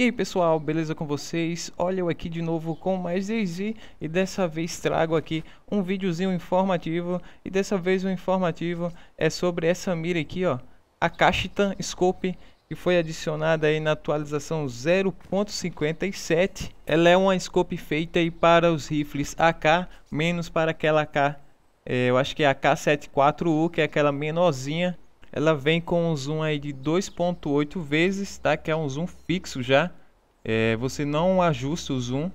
E aí pessoal, beleza com vocês? Olha eu aqui de novo com mais Daisy e dessa vez trago aqui um videozinho informativo e dessa vez o informativo é sobre essa mira aqui ó, a Kashitan Scope que foi adicionada aí na atualização 0.57 ela é uma scope feita aí para os rifles AK, menos para aquela AK, é, eu acho que é a AK-74U que é aquela menorzinha ela vem com um zoom aí de 2.8 vezes, tá? Que é um zoom fixo já. É, você não ajusta o zoom.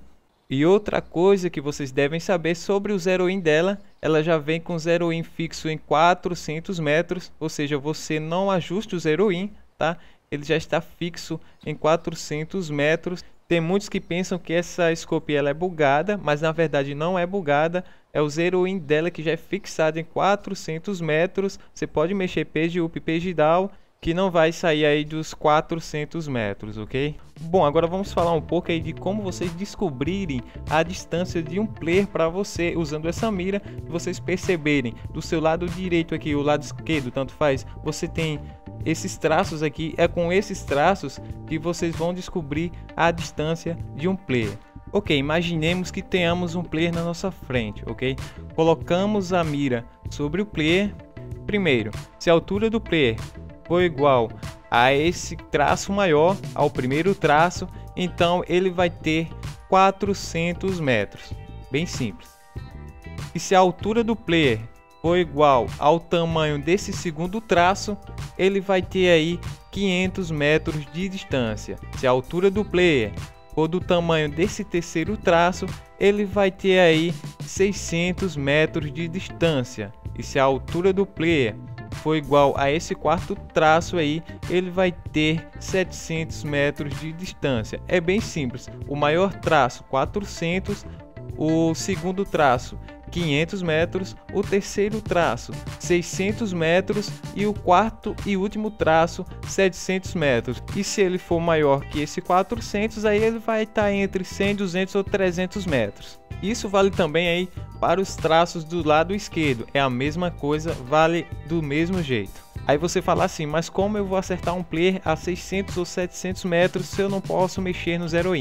E outra coisa que vocês devem saber sobre o zero in dela, ela já vem com zero in fixo em 400 metros, ou seja, você não ajusta o zero in, tá? Ele já está fixo em 400 metros. Tem muitos que pensam que essa scope ela é bugada, mas na verdade não é bugada é o zero in dela que já é fixado em 400 metros. Você pode mexer page up, page down, que não vai sair aí dos 400 metros, ok? Bom, agora vamos falar um pouco aí de como vocês descobrirem a distância de um player para você usando essa mira, vocês perceberem do seu lado direito aqui, o lado esquerdo, tanto faz, você tem esses traços aqui, é com esses traços que vocês vão descobrir a distância de um player. Ok, imaginemos que tenhamos um player na nossa frente, ok? Colocamos a mira sobre o player. Primeiro, se a altura do player for igual a esse traço maior, ao primeiro traço, então ele vai ter 400 metros. Bem simples. E se a altura do player for igual ao tamanho desse segundo traço, ele vai ter aí 500 metros de distância. Se a altura do player ou do tamanho desse terceiro traço, ele vai ter aí 600 metros de distância. E se a altura do player for igual a esse quarto traço aí, ele vai ter 700 metros de distância. É bem simples. O maior traço 400, o segundo traço 500 metros, o terceiro traço 600 metros e o quarto e último traço 700 metros. E se ele for maior que esse 400, aí ele vai estar entre 100, 200 ou 300 metros. Isso vale também aí para os traços do lado esquerdo, é a mesma coisa, vale do mesmo jeito. Aí você fala assim, mas como eu vou acertar um player a 600 ou 700 metros se eu não posso mexer no zero?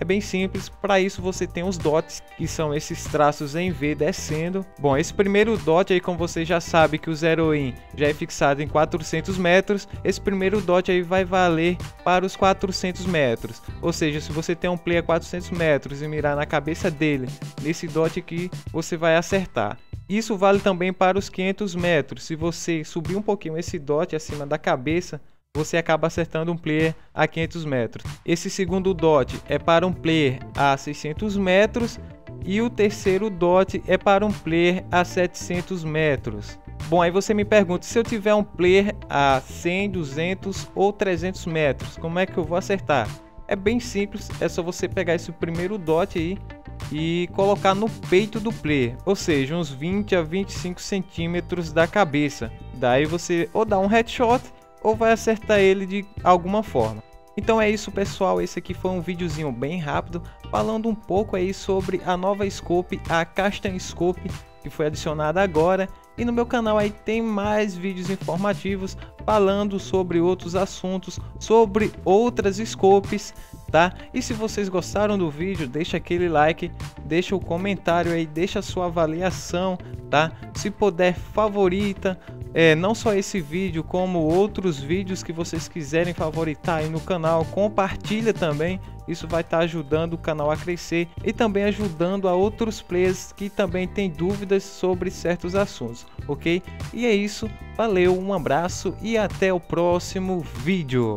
É bem simples, para isso você tem os dots, que são esses traços em V descendo. Bom, esse primeiro dot aí, como você já sabe que o zero in já é fixado em 400 metros, esse primeiro dot aí vai valer para os 400 metros. Ou seja, se você tem um player a 400 metros e mirar na cabeça dele, nesse dot aqui, você vai acertar. Isso vale também para os 500 metros. Se você subir um pouquinho esse dot acima da cabeça, você acaba acertando um player a 500 metros. Esse segundo dot é para um player a 600 metros e o terceiro dot é para um player a 700 metros. Bom, aí você me pergunta, se eu tiver um player a 100, 200 ou 300 metros, como é que eu vou acertar? É bem simples, é só você pegar esse primeiro dot aí e colocar no peito do player, ou seja, uns 20 a 25 centímetros da cabeça. Daí você ou dá um headshot ou vai acertar ele de alguma forma. Então é isso pessoal, esse aqui foi um videozinho bem rápido falando um pouco aí sobre a nova scope, a Castan Scope que foi adicionada agora. E no meu canal aí tem mais vídeos informativos falando sobre outros assuntos, sobre outras scopes, tá? E se vocês gostaram do vídeo, deixa aquele like, deixa o comentário aí, deixa a sua avaliação, tá? Se puder, favorita, é, não só esse vídeo, como outros vídeos que vocês quiserem favoritar aí no canal, compartilha também, isso vai estar tá ajudando o canal a crescer e também ajudando a outros players que também têm dúvidas sobre certos assuntos, ok? E é isso, valeu, um abraço e até o próximo vídeo.